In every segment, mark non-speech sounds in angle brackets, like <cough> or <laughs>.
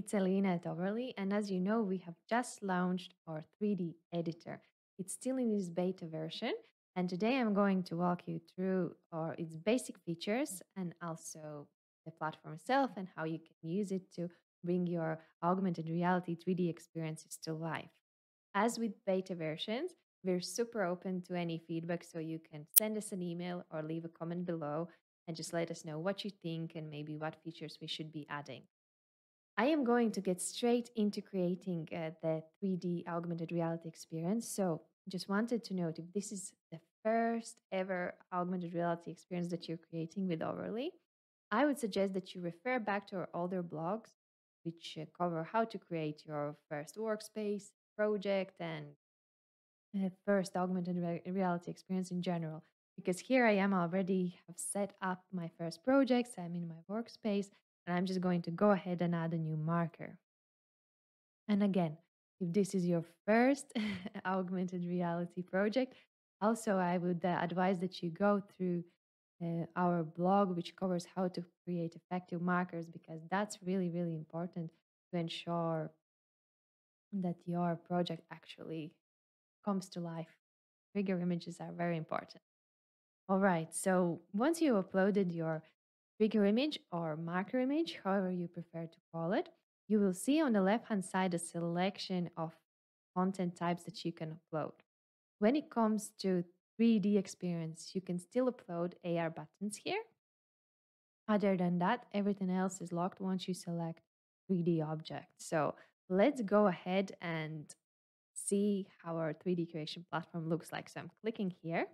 It's Alina at Overly, and as you know, we have just launched our 3D editor. It's still in its beta version, and today I'm going to walk you through our, its basic features and also the platform itself and how you can use it to bring your augmented reality 3D experiences to life. As with beta versions, we're super open to any feedback, so you can send us an email or leave a comment below and just let us know what you think and maybe what features we should be adding. I am going to get straight into creating uh, the 3D augmented reality experience. So, just wanted to note if this is the first ever augmented reality experience that you're creating with Overly, I would suggest that you refer back to our older blogs, which uh, cover how to create your first workspace, project, and uh, first augmented re- reality experience in general. Because here I am already have set up my first projects. I'm in my workspace and I'm just going to go ahead and add a new marker. And again, if this is your first <laughs> augmented reality project, also I would uh, advise that you go through uh, our blog, which covers how to create effective markers, because that's really, really important to ensure that your project actually comes to life. Trigger images are very important. All right, so once you uploaded your trigger image or marker image, however you prefer to call it, you will see on the left hand side a selection of content types that you can upload. When it comes to 3D experience, you can still upload AR buttons here. Other than that, everything else is locked once you select 3D objects. So let's go ahead and see how our 3D creation platform looks like. So I'm clicking here.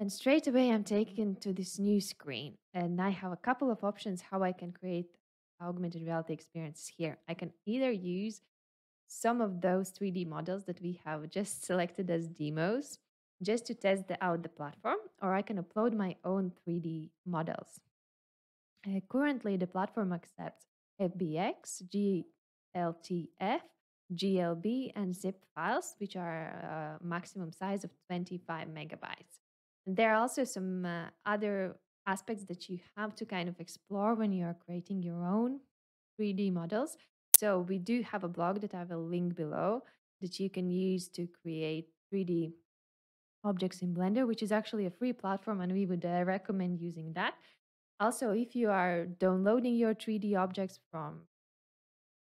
And straight away, I'm taken to this new screen, and I have a couple of options how I can create augmented reality experiences here. I can either use some of those 3D models that we have just <laughs> selected as demos just to test the, out the platform, or I can upload my own 3D models. Uh, currently, the platform accepts FBX, GLTF, GLB, and zip files, which are a maximum size of 25 megabytes. There are also some uh, other aspects that you have to kind of explore when you are creating your own 3D models. So, we do have a blog that I will link below that you can use to create 3D objects in Blender, which is actually a free platform, and we would uh, recommend using that. Also, if you are downloading your 3D objects from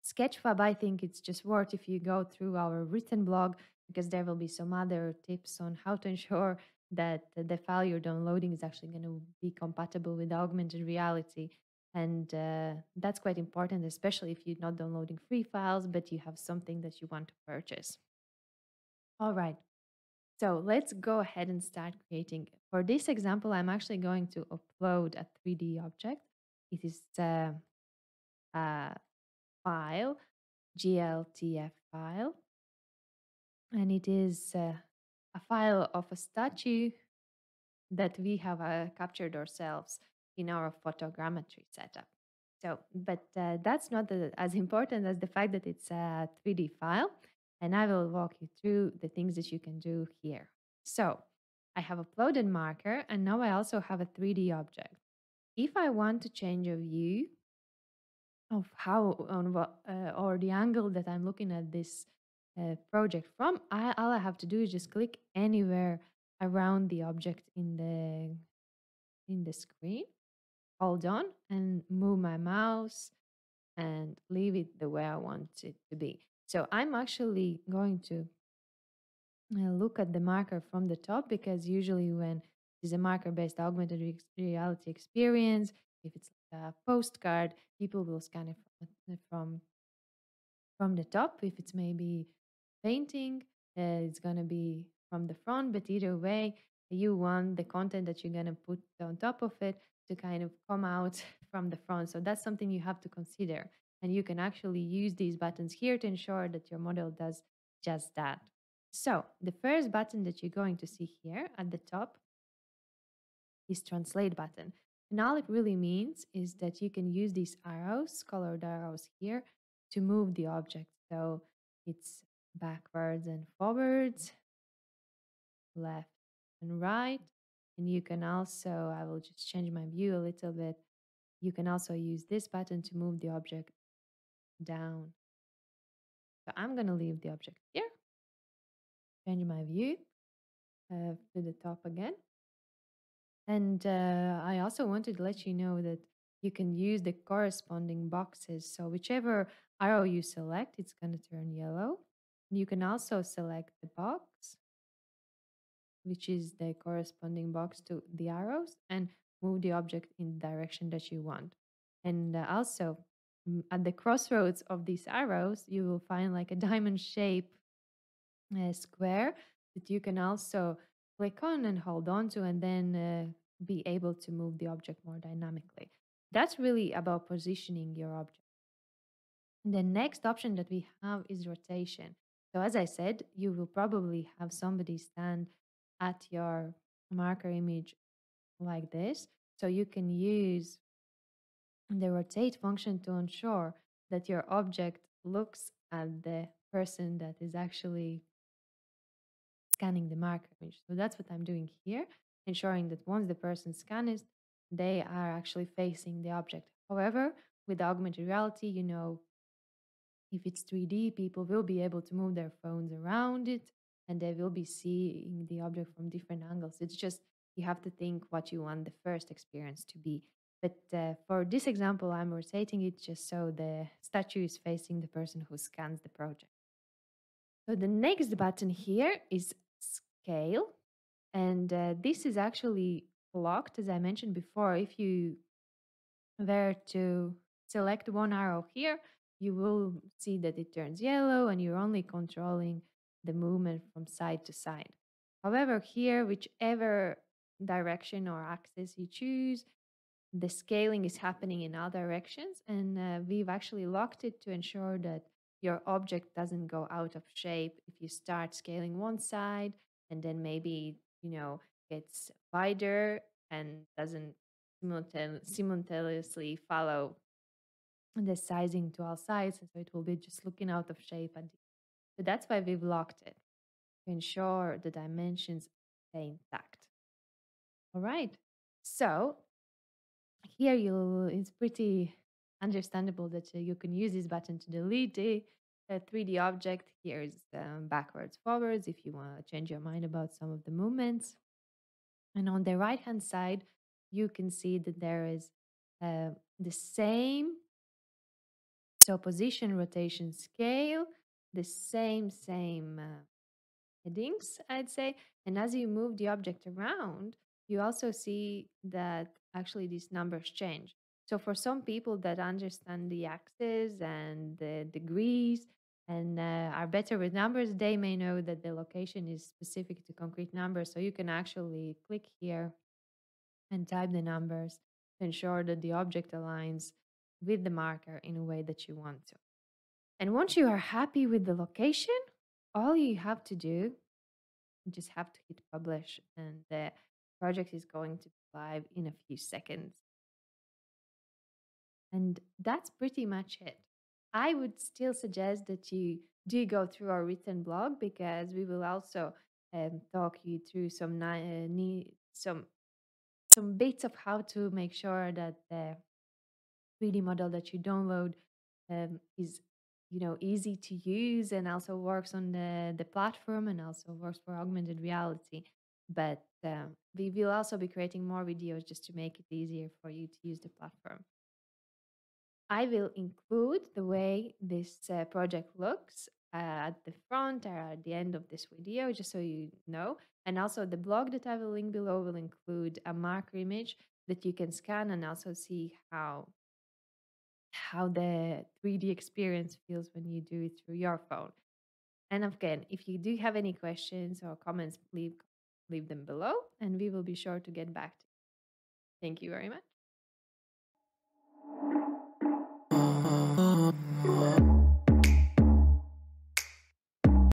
Sketchfab, I think it's just worth if you go through our written blog because there will be some other tips on how to <laughs> ensure that the file you're downloading is actually going to be compatible with augmented reality. And uh, that's quite important, especially if you're not downloading free files, but you have something that you want to purchase. All right. So let's go ahead and start creating. For this example, I'm actually going to upload a 3D object. It is uh, a file, GLTF file, and it is uh, a file of a statue that we have uh, captured ourselves in our photogrammetry setup. So, but uh, that's not the, as important as the fact that it's a 3D file. And I will walk you through the things that you can do here. So, I have uploaded marker and now I also have a 3D object. If I want to change a view of how on what uh, or the angle that I'm looking at this project from, I, all I have to do is just click anywhere around the object in the in the screen, hold on, and move my mouse and leave it the way I want it to be. So I'm actually going to uh, look at the marker from the top because usually when it's a marker-based augmented reality experience, if it's a postcard, people will scan it from from, from the top. If it's maybe painting. Uh, it's going to be from the front, but either way, you want the content that you're going to put on top of it to kind of come out <laughs> from the front. So that's something you have to consider. And you can actually use these buttons here to ensure that your model does just that. So the first button that you're going to see here at the top is translate button. And all it really means is that you can use these arrows, colored arrows here, to move the object. So it's backwards and forwards, left and right. And you can also, I will just change my view a little bit. You can also use this button to move the object down. So I'm going to leave the object here, change my view uh, to the top again. And uh, I also wanted to let you know that you can use the corresponding boxes. So whichever arrow you select, it's going to turn yellow. You can also select the box, which is the corresponding box to the arrows, and move the object in the direction that you want. And uh, also, mm, at the crossroads of these arrows, you will find like a <laughs> diamond shape uh, square that you can also click on and hold on to, and then uh, be able to move the object more dynamically. That's really about positioning your object. The next option that we have is rotation. So, as I said, you will probably have somebody stand at your marker image like this. So, you can use the rotate function to ensure that your object looks at the person that is actually scanning the marker image. So, that's what I'm doing here, ensuring that once the person scans, they are actually facing the object. However, with augmented reality, you know, if it's 3D, people will be able to move their phones around it and they will be seeing the object from different angles. It's just you have to think what you want the first experience to be. But uh, for this example, I'm rotating it just so the statue is facing the person who scans the project. So the next button here is scale. And uh, this is actually locked, as I mentioned before. If you were to select one arrow here, you will see that it turns yellow and you're only controlling the movement from side to side. However, here, whichever direction or axis you choose, the scaling is happening in all directions. And uh, we've actually locked it to ensure that your object doesn't go out of shape if you start scaling one side and then maybe, you know, gets wider and doesn't simultaneously follow the sizing to all sides. So it will be just looking out of shape. And so that's why we've locked it to ensure the dimensions stay intact. All right. So here you it's pretty understandable that you can use this button to delete the 3D object. Here's um, backwards, forwards if you want to change your mind about some of the movements. And on the right hand side, you can see that there is uh, the same so position, rotation, scale, the same, same uh, headings, I'd say. And as you move the object around, you also see that actually these numbers change. So for some people that understand the axes and the degrees and uh, are better with numbers, they may know that the location is specific to concrete numbers. So you can actually click here and type the numbers to ensure that the object aligns with the marker in a way that you want to. And once you are happy with the location, all you have to do, you just have to hit publish and the project is going to be live in a few seconds. And that's pretty much it. I would still suggest that you do go through our written blog because we will also um, talk you through some uh, some some bits of how to make sure that the 3D model that you download um, is you know easy to use and also works on the the platform and also works for augmented reality. But um, we will also be creating more videos just to make it easier for you to use the platform. I will include the way this uh, project looks uh, at the front or at the end of this video just so you know. And also the blog that i will link below will include a marker image that you can scan and also see how how the 3D experience feels when you do it through your phone. And again, if you do have any questions or comments, leave leave them below and we will be sure to get back to you. Thank you very much.